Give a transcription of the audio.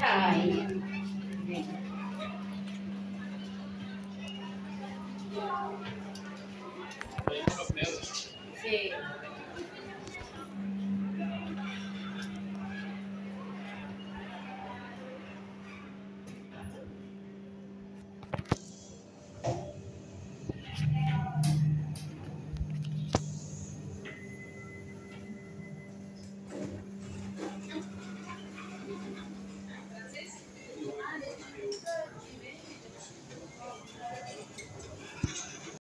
Hi.